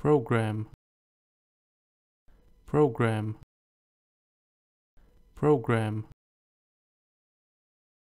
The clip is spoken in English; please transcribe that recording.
program. Program. Program.